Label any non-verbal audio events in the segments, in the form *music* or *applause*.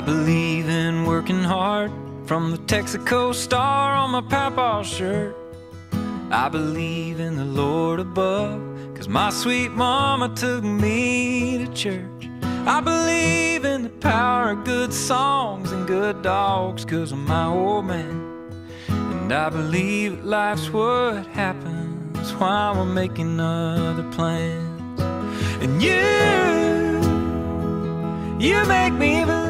believe in working hard from the Texaco star on my papa's shirt. I believe in the Lord above, cause my sweet mama took me to church. I believe in the power of good songs and good dogs, cause of my old man. And I believe life's what happens while we're making other plans. And you, you make me believe.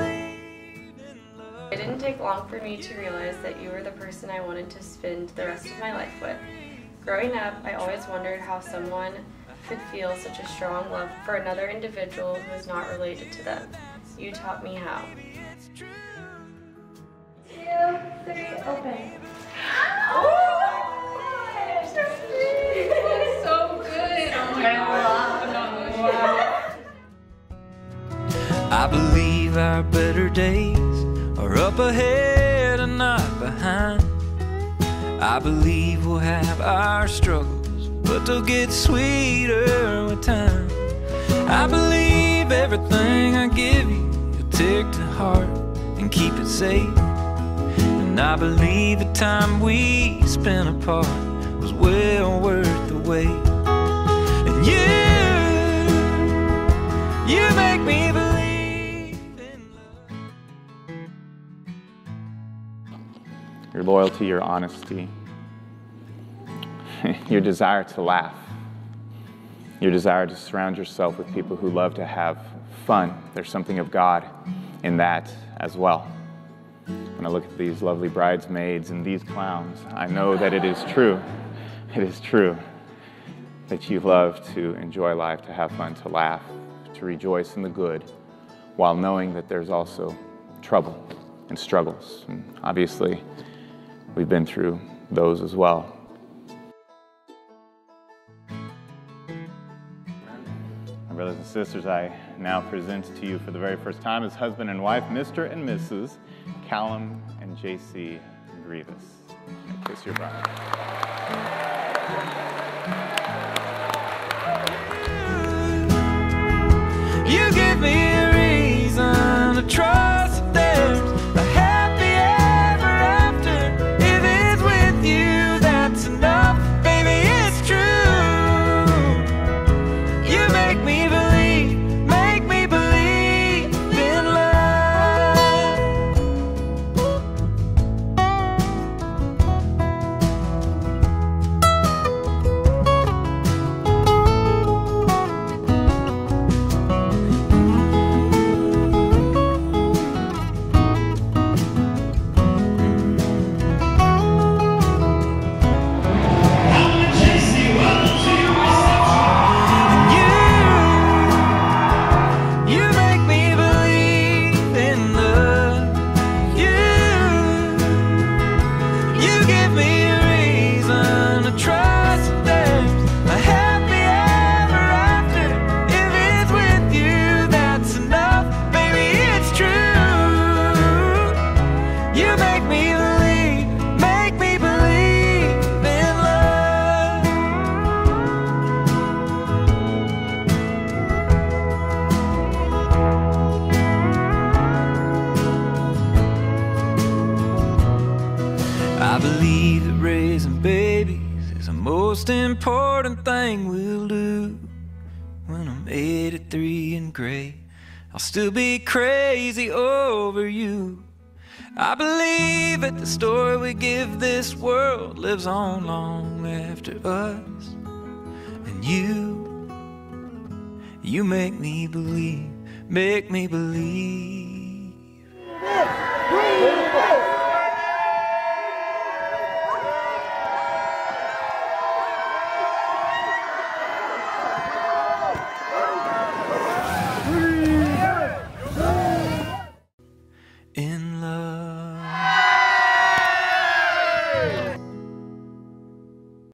It didn't take long for me to realize that you were the person I wanted to spend the rest of my life with. Growing up, I always wondered how someone could feel such a strong love for another individual who is not related to them. You taught me how. Two, three, open. Oh so good. Oh my god. I believe our better days are up ahead and not behind. I believe we'll have our struggles, but they'll get sweeter with time. I believe everything I give you, you'll take to heart and keep it safe. And I believe the time we spent apart was well worth the wait. And you, your loyalty, your honesty, *laughs* your desire to laugh, your desire to surround yourself with people who love to have fun. There's something of God in that as well. When I look at these lovely bridesmaids and these clowns, I know that it is true. It is true that you love to enjoy life, to have fun, to laugh, to rejoice in the good, while knowing that there's also trouble and struggles. And obviously, we've been through those as well. My brothers and sisters, I now present to you for the very first time as husband and wife, Mr. and Mrs. Callum and Jacey Grievous. Kiss your bride. You give me a reason to trust the most important thing we'll do. When I'm 83 and gray, I'll still be crazy over you. I believe that the story we give this world lives on long after us. And you, you make me believe, make me believe.